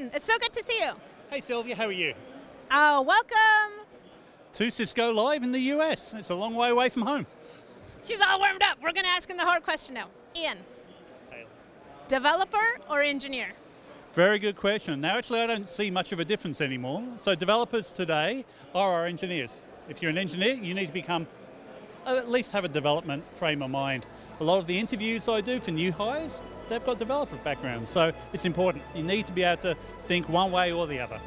It's so good to see you. Hey Silvia, how are you? Oh, welcome. To Cisco Live in the US. It's a long way away from home. He's all warmed up. We're going to ask him the hard question now. Ian, developer or engineer? Very good question. Now, actually, I don't see much of a difference anymore. So, developers today are our engineers. If you're an engineer, you need to become, at least have a development frame of mind. A lot of the interviews I do for new hires, they've got developer backgrounds. So, it's important. You need to be able to think one way or the other.